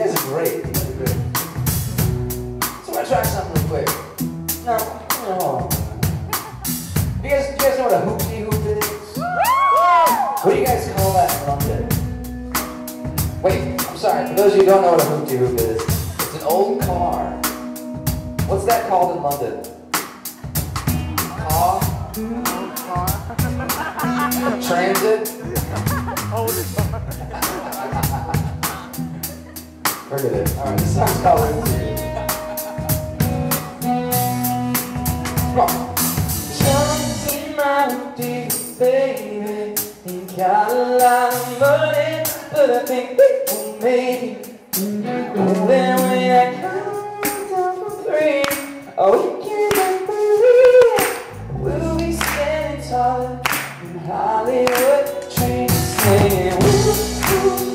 You guys are great. You guys are great. So I'm gonna try something real quick. No, no. Do you guys, do you guys know what a hoopty hoop is? What do you guys call that in London? Wait, I'm sorry. For those of you who don't know what a hoopty hoop is, it's an old car. What's that called in London? Car? Transit? Heard of it. Alright, this on. Jump in my hoopty, baby. Ain't got a lot of money, but I think we can make it. And then when I count down from three, oh, we can believe we'll be standing tall in Hollywood trains singing. Ooh, ooh,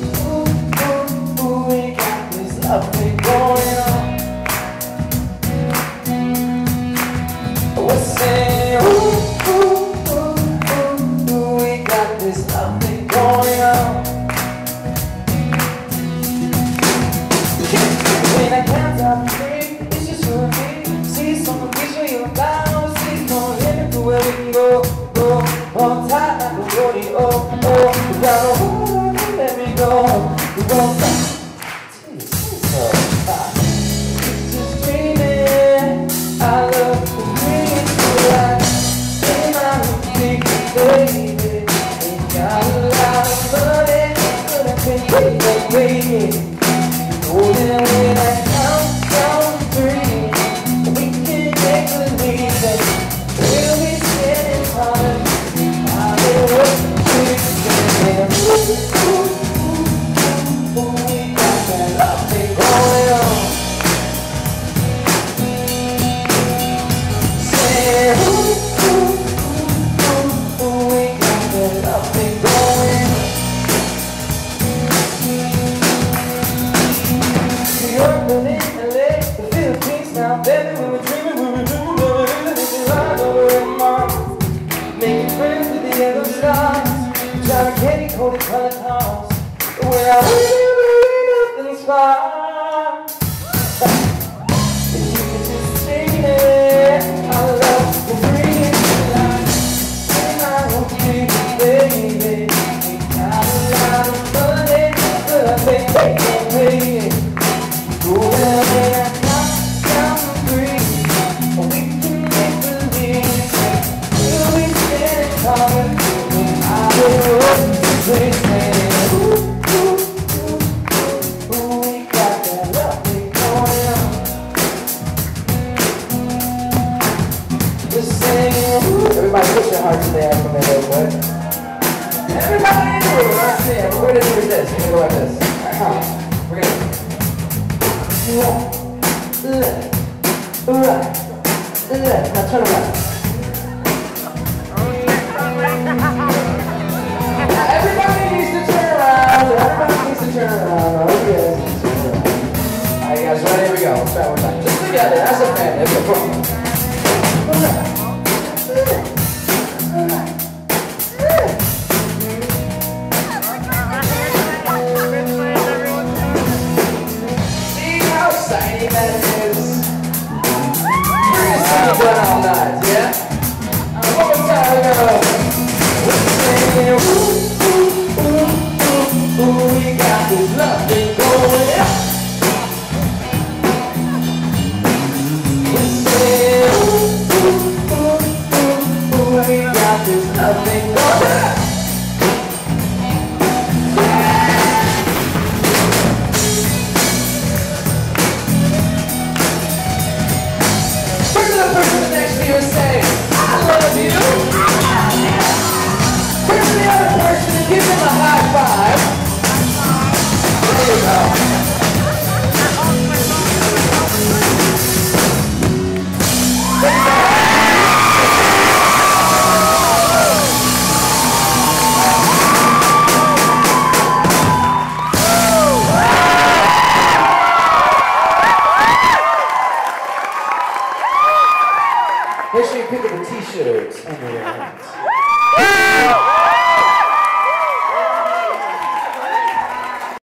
But when I wake up, nothing's fine. Just ooh. Everybody put your hearts in the air for me real quick. Everybody in the room, let's sing. We're gonna do this. We're gonna go like this. Alright, come on. We're gonna left, left, right, left. Now turn around. Everybody needs to turn around. Everybody needs to turn around. Oh yes. needs to turn around. All right, guys, ready? Here we go. Let's try one time. Just together, as a family. Make sure you pick up a t-shirt.